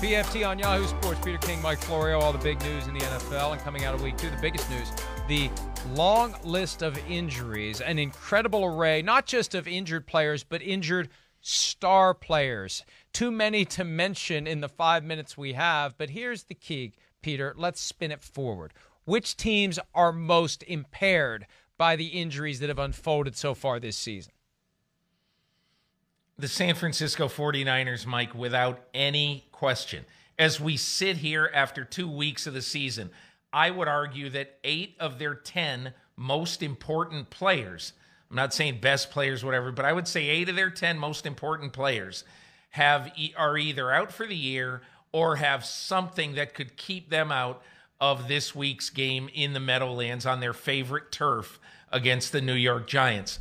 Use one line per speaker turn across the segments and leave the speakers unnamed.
PFT on Yahoo Sports. Peter King, Mike Florio, all the big news in the NFL. And coming out of week two, the biggest news the long list of injuries, an incredible array, not just of injured players, but injured star players. Too many to mention in the five minutes we have. But here's the key, Peter. Let's spin it forward. Which teams are most impaired by the injuries that have unfolded so far this season?
The San Francisco 49ers, Mike, without any question. As we sit here after two weeks of the season, I would argue that eight of their 10 most important players, I'm not saying best players, whatever, but I would say eight of their 10 most important players have are either out for the year or have something that could keep them out of this week's game in the Meadowlands on their favorite turf against the New York Giants.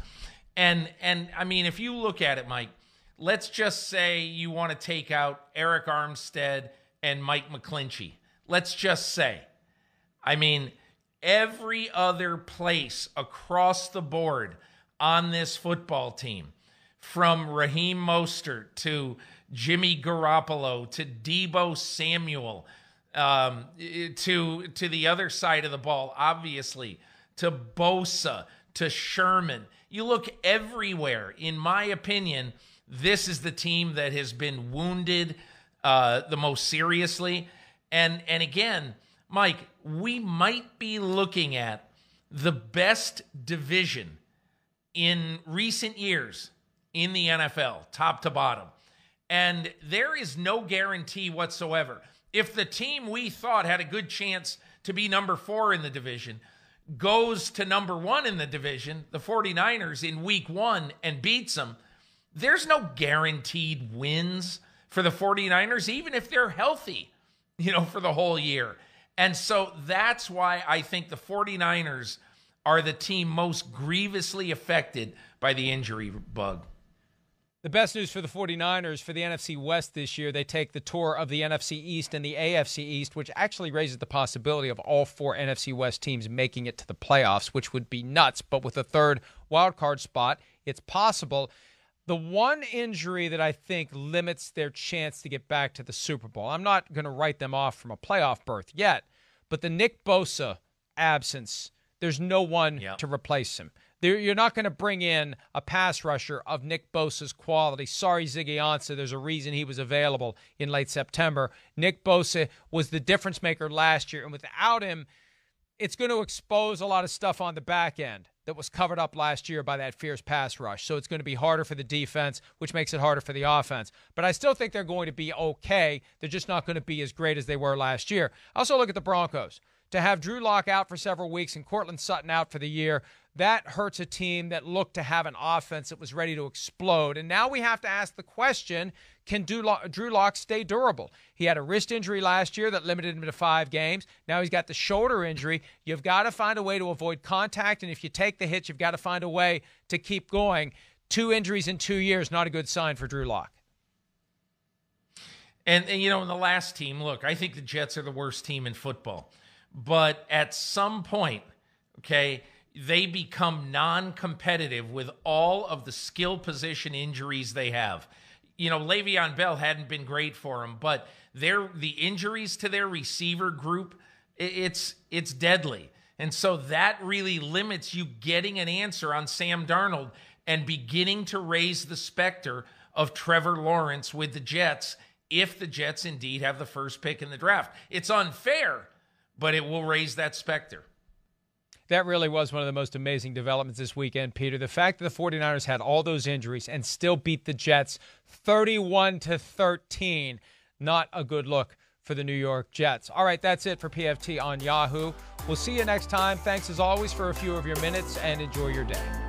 And and I mean, if you look at it, Mike, let's just say you want to take out Arik Armstead and Mike McGlinchey. Let's just say. I mean, every other place across the board on this football team, from Raheem Mostert to Jimmy Garoppolo to Deebo Samuel, um, to to the other side of the ball, obviously, to Bosa, to Sherman. You look everywhere, in my opinion this is the team that has been wounded uh, the most seriously. And and again, Mike, we might be looking at the best division in recent years in the NFL, top to bottom. And there is no guarantee whatsoever. If the team we thought had a good chance to be number four in the division goes to number one in the division, the 49ers, in week one and beats them, there's no guaranteed wins for the 49ers, even if they're healthy, you know, for the whole year. And so that's why I think the 49ers are the team most grievously affected by the injury bug.
The best news for the 49ers for the NFC West this year, they take the tour of the NFC East and the AFC East, which actually raises the possibility of all four NFC West teams making it to the playoffs, which would be nuts. But with a third wildcard spot, it's possible. The one injury that I think limits their chance to get back to the Super Bowl, I'm not going to write them off from a playoff berth yet, but the Nick Bosa absence, there's no one yep. to replace him. There, you're not going to bring in a pass rusher of Nick Bosa's quality. Sorry, Ziggy Ansah. There's a reason he was available in late September. Nick Bosa was the difference maker last year, and without him, it's going to expose a lot of stuff on the back end that was covered up last year by that fierce pass rush. So it's going to be harder for the defense, which makes it harder for the offense. But I still think they're going to be okay. They're just not going to be as great as they were last year. Also, look at the Broncos. To have Drew Lock out for several weeks and Courtland Sutton out for the year, that hurts a team that looked to have an offense that was ready to explode. And now we have to ask the question can Drew Lock stay durable? He had a wrist injury last year that limited him to five games. Now he's got the shoulder injury. You've got to find a way to avoid contact. And if you take the hit, you've got to find a way to keep going. Two injuries in two years, not a good sign for Drew Lock.
And, and, you know, in the last team, look, I think the Jets are the worst team in football. But at some point, okay, they become non competitive with all of the skill position injuries they have. You know, Le'Veon Bell hadn't been great for them, but their the injuries to their receiver group, it's it's deadly. And so that really limits you getting an answer on Sam Darnold and beginning to raise the specter of Trevor Lawrence with the Jets if the Jets indeed have the first pick in the draft. It's unfair, but it will raise that specter.
That really was one of the most amazing developments this weekend, Peter. The fact that the 49ers had all those injuries and still beat the Jets 31 to 13, not a good look for the New York Jets. All right, that's it for PFT on Yahoo. We'll see you next time. Thanks as always for a few of your minutes and enjoy your day.